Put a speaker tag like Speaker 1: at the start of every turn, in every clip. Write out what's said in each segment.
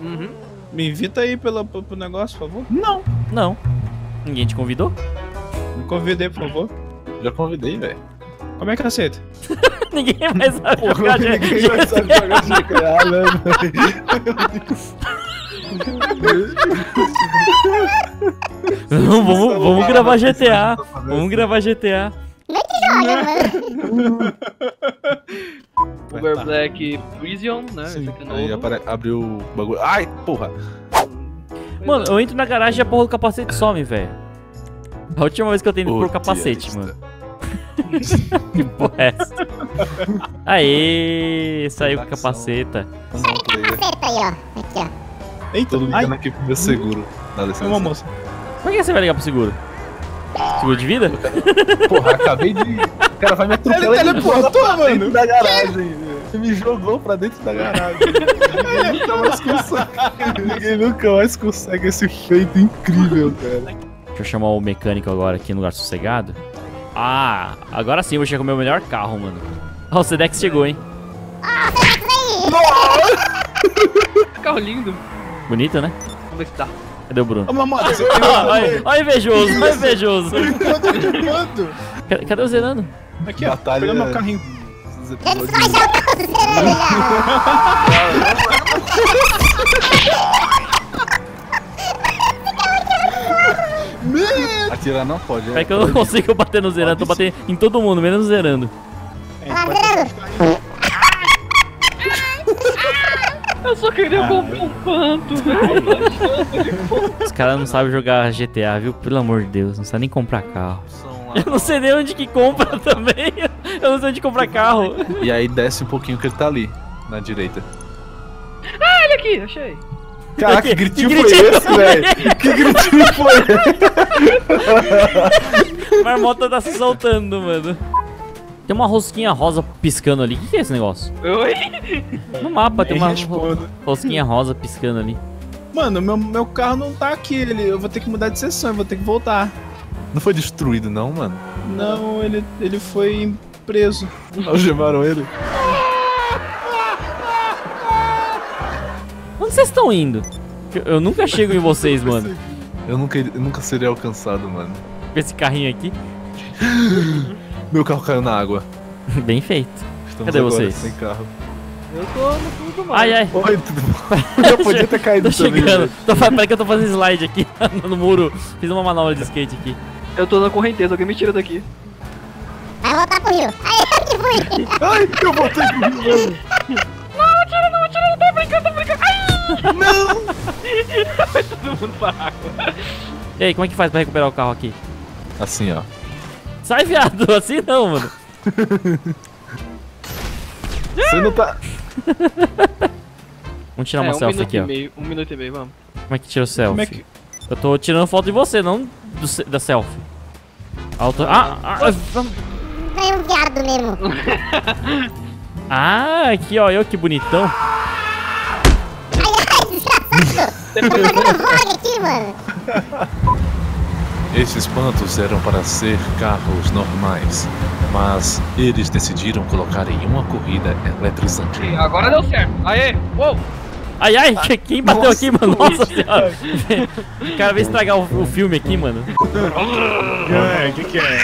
Speaker 1: Uhum.
Speaker 2: Me invita aí pelo, pro, pro negócio, por favor.
Speaker 3: Não.
Speaker 4: Não. Ninguém te convidou?
Speaker 2: Me convidei, por favor.
Speaker 3: Já convidei, velho.
Speaker 2: Como é que aceita?
Speaker 4: Ninguém mais sabe jogar
Speaker 3: Ninguém vai saber jogar GTA, né,
Speaker 4: Não, vamos, vamos gravar GTA. Vamos gravar GTA.
Speaker 1: Uber Black Prison, né? Aqui é
Speaker 3: Aí apare... abriu o bagulho. Ai, porra!
Speaker 4: Mano, eu entro na garagem e a porra do capacete some, velho. A última vez que eu tentei pôr o capacete, mano. Que porra é essa? Aê, saiu com a capaceta.
Speaker 3: Ponto aí.
Speaker 5: Acerta aí, ó. Aqui, ó.
Speaker 2: Eita,
Speaker 3: Tô
Speaker 2: ai,
Speaker 3: ligando aqui pro meu seguro. Dá
Speaker 2: é
Speaker 3: licença.
Speaker 2: uma moça.
Speaker 4: Por que você vai ligar pro seguro? Seguro de vida?
Speaker 3: Porra, acabei de. O cara vai me atropelar.
Speaker 2: Ele teleportou,
Speaker 3: pra
Speaker 2: mano.
Speaker 3: Dentro da garagem. Ele me jogou pra dentro da garagem. Ninguém nunca mais consegue. Ninguém nunca mais consegue esse feito incrível, cara.
Speaker 4: Deixa eu chamar o mecânico agora aqui no lugar sossegado. Ah, agora sim eu vou chegar com o meu melhor carro, mano. Ó, o Sedex chegou, hein?
Speaker 1: Carro lindo.
Speaker 4: Bonito, né?
Speaker 1: Vamos ver se dá.
Speaker 4: Cadê o Bruno?
Speaker 2: Ô, mamãe, você
Speaker 4: Olha, olha invejoso, olha invejoso.
Speaker 2: quanto de quanto?
Speaker 4: Cadê, o Zerano?
Speaker 2: Aqui, ó.
Speaker 3: Batalha-
Speaker 2: Pegando meu carrinho.
Speaker 5: Ele vai já tá
Speaker 3: Atirar não pode.
Speaker 4: É que eu não consigo bater no Zerano, tô batendo em todo mundo, menos no Zerando.
Speaker 1: Eu só queria comprar um panto, velho.
Speaker 4: Os caras não sabem jogar GTA, viu? Pelo amor de Deus, não sabe nem comprar carro. Eu não sei nem onde que compra também. Eu não sei onde comprar carro.
Speaker 3: E aí desce um pouquinho que ele tá ali, na direita.
Speaker 1: Olha aqui, achei.
Speaker 3: Caraca,
Speaker 4: Que
Speaker 3: que gritinho
Speaker 4: gritinho
Speaker 3: foi esse, velho? Que gritinho foi esse?
Speaker 4: Marmota tá se soltando, mano. Tem uma rosquinha rosa piscando ali. O que, que é esse negócio?
Speaker 1: Oi?
Speaker 4: No mapa tem uma
Speaker 2: respondo.
Speaker 4: rosquinha rosa piscando ali.
Speaker 2: Mano, meu, meu carro não tá aqui. Ele, eu vou ter que mudar de sessão, eu vou ter que voltar.
Speaker 3: Não foi destruído, não, mano.
Speaker 2: Não, ele, ele foi preso.
Speaker 3: Algemaram ele.
Speaker 4: Onde vocês estão indo? Eu- Eu nunca chego em vocês, mano.
Speaker 3: Eu nunca, eu nunca seria alcançado, mano.
Speaker 4: Com esse carrinho aqui.
Speaker 3: Meu carro caiu na água.
Speaker 4: Bem feito.
Speaker 3: Estamos
Speaker 4: Cadê
Speaker 3: agora
Speaker 4: vocês?
Speaker 3: sem carro.
Speaker 1: Eu tô no fundo do mar.
Speaker 4: Ai, ai.
Speaker 3: Oi, tudo bom? Eu podia ter caído
Speaker 4: Tô
Speaker 3: também.
Speaker 4: chegando. Tô, peraí que eu tô fazendo slide aqui no muro. Fiz uma manobra de skate aqui.
Speaker 1: Eu tô na correnteza, alguém me tira daqui.
Speaker 5: Vai voltar pro rio. Aí, que fui.
Speaker 3: Ai, eu voltei pro Rio mesmo.
Speaker 1: Todo mundo pra água.
Speaker 4: E aí, como é que faz pra recuperar o carro aqui?
Speaker 3: Assim, ó.
Speaker 4: Sai, viado. Assim não, mano.
Speaker 3: Você não tá.
Speaker 4: Vamos tirar
Speaker 1: é,
Speaker 4: uma
Speaker 1: um
Speaker 4: selfie aqui, ó.
Speaker 1: meio, um minuto e meio, vamos.
Speaker 4: Como é que tira o selfie?
Speaker 2: Como é que.
Speaker 4: Eu tô tirando foto de você, não do da selfie. Alto... Ah, ah, ah, vamos-
Speaker 5: um viado mesmo.
Speaker 4: ah, aqui ó, eu que bonitão.
Speaker 5: Ai, ai, desgraçado. Tá fazendo vlog aqui, mano.
Speaker 3: Esses pantos eram para ser carros normais, mas eles decidiram colocar em uma corrida eletrizante.
Speaker 1: Agora deu certo. Aê, uou.
Speaker 4: Ai, ai, que- quem bateu
Speaker 3: Nossa,
Speaker 4: aqui, mano? Nossa senhora. o cara veio estragar o, o filme aqui, mano.
Speaker 2: É, o que que é?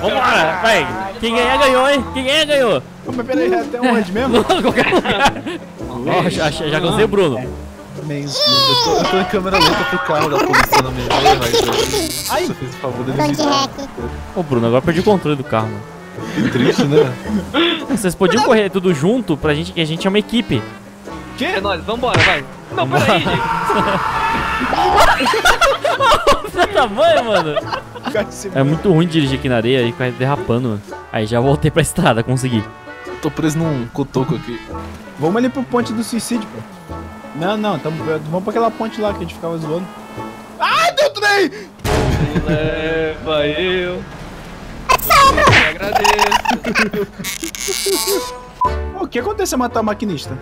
Speaker 4: Vambora, vai. Quem ganhar, ganhou, hein? Quem ganhar, ganhou.
Speaker 2: Mas peraí, até onde mesmo?
Speaker 4: Qualquer lugar. Já, já, gostei o Bruno.
Speaker 3: Eu tô, eu tô em câmera lenta pro carro da polícia não me ver, mas eu,
Speaker 2: Ai.
Speaker 3: você fez o favor dele me
Speaker 5: de.
Speaker 4: Ô, Bruno, agora perdi o controle do carro, mano.
Speaker 3: Que triste, né?
Speaker 4: Vocês podiam correr tudo junto pra gente, que a gente é uma equipe.
Speaker 1: É nóis, vambora, vai. Não, peraí, gente.
Speaker 4: Filha da mãe, mano. É
Speaker 2: É
Speaker 4: muito ruim dirigir aqui na areia e ficar derrapando, mano. Aí já voltei pra estrada, consegui.
Speaker 3: Tô preso num cotoco aqui.
Speaker 2: Vamos ali pro ponte do suicídio, pô. Não, não, tamo, vamos pra aquela ponte lá que a gente ficava zoando. Ai, deu trem!
Speaker 1: Leva eu. Eu te agradeço.
Speaker 2: O que aconteceu se eu matar o maquinista?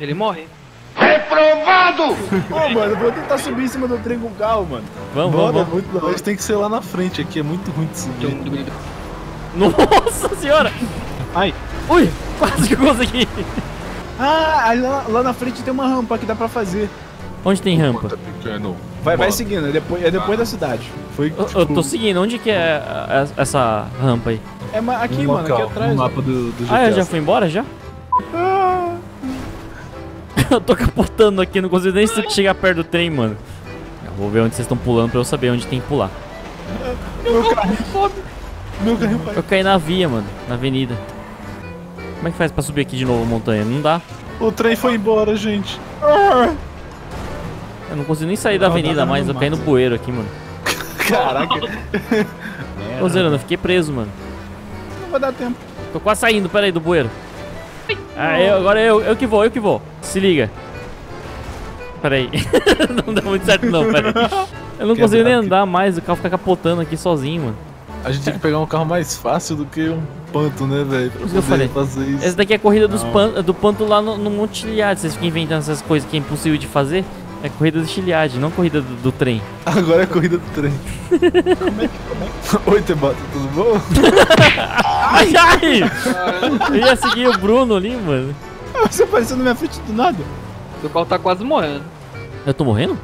Speaker 1: Ele morre.
Speaker 2: Ô, mano, eu vou tentar subir em cima do trem com o carro, mano.
Speaker 4: Vamos,
Speaker 3: Bora,
Speaker 4: vamos, vamos.
Speaker 3: muito longe. Mas tem que ser lá na frente aqui, é muito ruim de subir.
Speaker 4: Nossa senhora!
Speaker 2: Ai,
Speaker 4: Ui, quase que eu consegui.
Speaker 2: Ah, lá, lá na frente tem uma rampa que dá pra fazer.
Speaker 4: Onde tem rampa?
Speaker 3: Tá.
Speaker 2: Vai, vai seguindo, é depois, é depois da cidade.
Speaker 3: Foi
Speaker 4: Eu, eu tô seguindo, onde que é essa rampa aí?
Speaker 2: É aqui,
Speaker 3: um
Speaker 2: mano, aqui
Speaker 3: local,
Speaker 2: atrás.
Speaker 3: No mapa do, do GTA.
Speaker 4: Ah, eu já fui embora já?
Speaker 2: Ah,
Speaker 4: eu tô capotando aqui, não consigo nem chegar perto do trem, mano. Eu vou ver onde vocês estão pulando pra eu saber onde tem que pular.
Speaker 3: Meu carrinho. Meu carrinho pai.
Speaker 4: Eu caí na via, mano, na avenida. Como é que faz pra subir aqui de novo a montanha? Não dá.
Speaker 3: O trem foi embora, gente.
Speaker 4: Eu não consigo nem sair da
Speaker 2: Não,
Speaker 4: avenida mais, eu caí no bueiro aqui, mano.
Speaker 3: Caraca.
Speaker 4: Ô, Zerano, eu fiquei preso, mano.
Speaker 2: não vai dar tempo.
Speaker 4: Tô quase saindo, pera aí, do bueiro. Ah, eu, agora eu, eu que vou, eu que vou. Se liga. Pera aí. não deu muito certo não, pera aí. Eu não
Speaker 3: Quer
Speaker 4: consigo nem
Speaker 3: dar-
Speaker 4: andar mais, o carro fica capotando aqui sozinho, mano.
Speaker 3: A gente tem que pegar um carro mais fácil do que um panto, né, velho? Pra
Speaker 4: Isso que eu falei.
Speaker 3: fazer isso.
Speaker 4: Essa daqui é a corrida dos pan, do panto lá no, no Monte Chiliade. Vocês ficam inventando essas coisas que é impossível de fazer. É corrida do Chiliade, não corrida do, do trem.
Speaker 3: Agora é corrida do trem. Oi, Tebata, tudo bom?
Speaker 4: Ai, ai! Eu ia seguir o Bruno ali, mano.
Speaker 2: Você apareceu na minha frente do nada.
Speaker 1: Meu carro tá quase morrendo.
Speaker 4: Eu tô morrendo?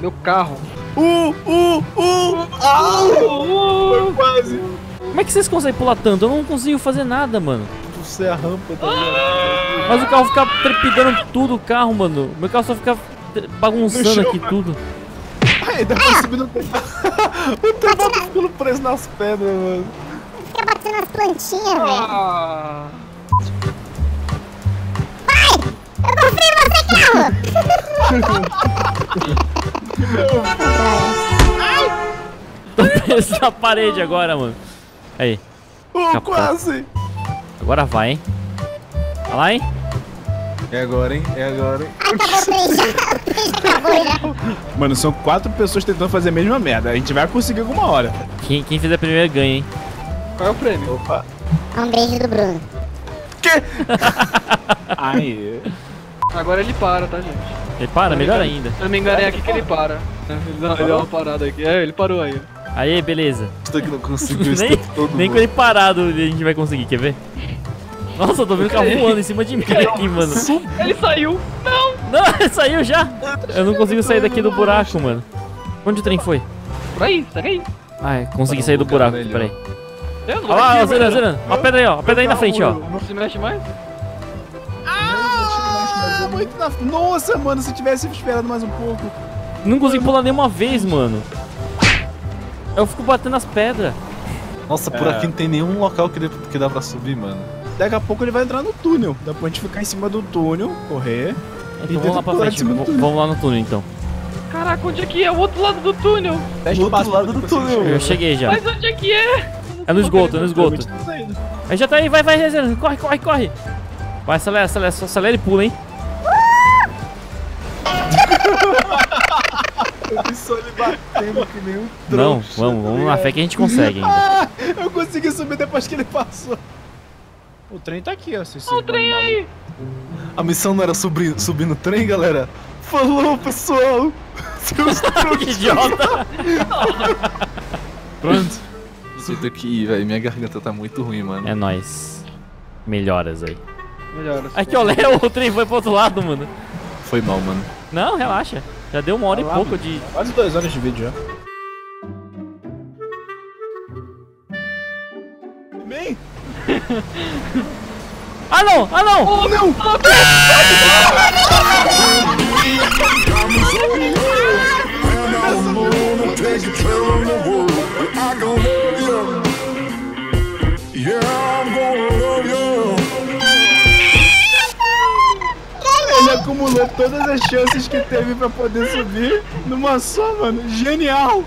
Speaker 1: Meu carro.
Speaker 2: Uh, uh, uh! Ah! Foi quase.
Speaker 4: Como é que vocês conseguem pular tanto? Eu não consigo fazer nada, mano.
Speaker 3: Você é a rampa, tá ligado?
Speaker 4: Mas o carro fica trepidando tudo, o carro, mano. Meu carro só fica bagunçando aqui tudo.
Speaker 2: Ai, dá pra subir no
Speaker 3: O Tebata ficando preso nas pedras, mano.
Speaker 5: Fica batendo nas plantinhas, velho.
Speaker 1: Ah,
Speaker 5: Eu confio em você, carro!
Speaker 4: Tô preso na parede agora, mano. Aí,
Speaker 3: Uh,
Speaker 4: Capô.
Speaker 3: quase!
Speaker 4: agora vai, hein. Vai lá, hein.
Speaker 3: É agora, hein? É agora, hein?
Speaker 5: Acabou acabou já.
Speaker 2: Mano, são quatro pessoas tentando fazer a mesma merda. A gente vai conseguir alguma hora.
Speaker 4: Quem, quem fizer primeiro ganha, hein.
Speaker 1: qual é o prêmio?
Speaker 3: Opa.
Speaker 5: Um beijo do Bruno.
Speaker 2: Ai.
Speaker 1: Agora ele para, tá, gente?
Speaker 4: Ele para, melhor ainda.
Speaker 1: Se eu não me engano, é aqui que ele para. Ele dá, ele dá uma parada aqui. É, ele parou aí.
Speaker 4: Aí, beleza.
Speaker 3: Isso daqui não conseguiu isso
Speaker 4: Nem,
Speaker 3: todo.
Speaker 4: nem com ele parado a gente vai conseguir, quer ver? Nossa, eu tô vendo o carro voando em cima de mim aqui, mano.
Speaker 1: Ele saiu! Não!
Speaker 4: Não, ele saiu já. Eu não consigo sair daqui do buraco, mano. Onde o trem foi?
Speaker 1: Por aí, segue aí.
Speaker 4: Ai, consegui
Speaker 3: Para um
Speaker 4: sair do buraco,
Speaker 3: melhor.
Speaker 4: peraí. Olha lá,
Speaker 1: aqui,
Speaker 4: ó. Zeran. Ó a pedra aí, ó. A pedra aí na frente, ó.
Speaker 1: Não se mexe mais?
Speaker 2: Ah, muito na... Nossa, mano, se tivesse esperado mais um pouco.
Speaker 4: Não consegui pular nenhuma vez, mano. Eu fico batendo as pedras.
Speaker 3: Nossa, por
Speaker 2: É.
Speaker 3: aqui não tem nenhum local que dê, que dá pra subir, mano.
Speaker 2: Daqui a pouco ele vai entrar no túnel. Dá pra gente ficar em cima do túnel, correr.
Speaker 4: Então vamos lá pra frente. Vamos lá no túnel, então.
Speaker 1: Caraca, onde é que é? O outro lado do túnel.
Speaker 3: Do outro lado do túnel.
Speaker 2: chegar.
Speaker 4: Eu cheguei já.
Speaker 1: Mas onde é que é?
Speaker 4: É no esgoto, é no esgoto.
Speaker 2: Tá saindo.
Speaker 4: Aí já tá aí, vai, vai, Zeran. Corre, corre, corre. Vai, acelera, acelera, só acelera e pula, hein.
Speaker 3: Eu vi só ele batendo que nem um
Speaker 4: Não,
Speaker 3: trouxa,
Speaker 4: vamos,
Speaker 3: tá
Speaker 4: vamos na fé que a gente consegue ainda.
Speaker 2: Ah, eu consegui subir depois que ele passou. O trem tá aqui, ó. Se
Speaker 1: Olha o trem aí.
Speaker 3: A missão não era subir, subir no trem, galera? Falou, pessoal! Seus
Speaker 4: que idiota.
Speaker 3: Pronto. Você tem que ir, velho. Minha garganta tá muito ruim, mano.
Speaker 4: É nóis. Melhoras aí.
Speaker 1: Melhor.
Speaker 4: Aqui, ó, Léo, o trem foi pro outro lado, mano.
Speaker 3: Foi mal, mano.
Speaker 4: Não, relaxa. Já deu uma hora e
Speaker 2: Vai lá,
Speaker 4: pouco de.
Speaker 2: Quase duas horas de vídeo já. Bem,
Speaker 4: Ah, não! Ah, não!
Speaker 2: Oh, não!
Speaker 6: Take
Speaker 2: chances que teve pra poder subir numa só, mano. Genial!